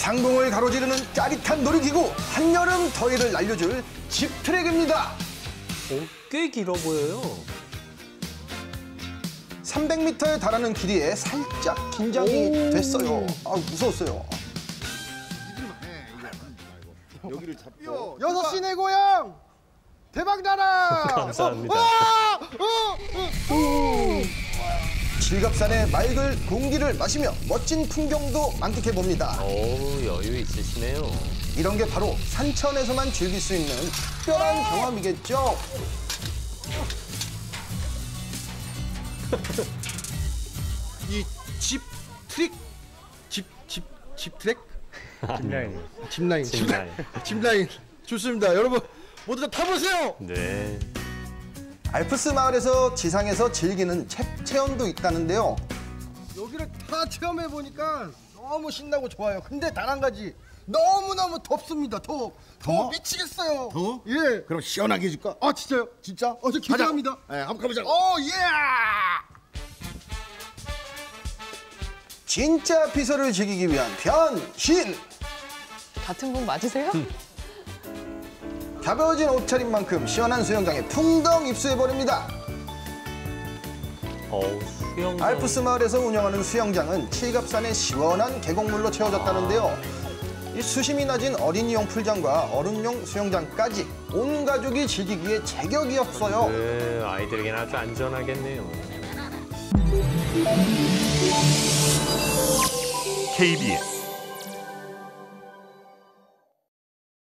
상공을 가로지르는 짜릿한 놀이기구 한여름 더위를 날려줄 집 트랙입니다. 어, 꽤 길어 보여요. 300m에 달하는 길이에 살짝 긴장이 됐어요. 아 무서웠어요. 여섯 시내 고향 대박 나라. 감사합니다. 칠갑산의 맑은 공기를 마시며 멋진 풍경도 만끽해 봅니다. 오, 여유 있으시네요. 이런 게 바로 산천에서만 즐길 수 있는 특별한 경험이겠죠. 이 집트랙 집 집 집트랙 짚라인. 짚라인 짚라인. 짚라인 좋습니다. 여러분 모두 다 타보세요. 네. 알프스 마을에서 지상에서 즐기는 책 체험도 있다는데요. 여기를 다 체험해 보니까 너무 신나고 좋아요. 근데 단 한 가지 너무 너무 덥습니다. 더, 더 미치겠어요. 더? 예. 그럼 시원하게 해줄까? 아 진짜요? 진짜? 어 저 기대합니다. 예, 한번 가보자. 어 예. 진짜 피서를 즐기기 위한 변신! 같은 분 맞으세요? 가벼워진 옷차림 만큼 시원한 수영장에 풍덩 입수해버립니다. 어우, 수영장. 알프스 마을에서 운영하는 수영장은 칠갑산의 시원한 계곡물로 채워졌다는데요. 이 수심이 낮은 어린이용 풀장과 어른용 수영장까지 온 가족이 즐기기에 제격이었어요. 네, 아이들에게는 아주 안전하겠네요. KBS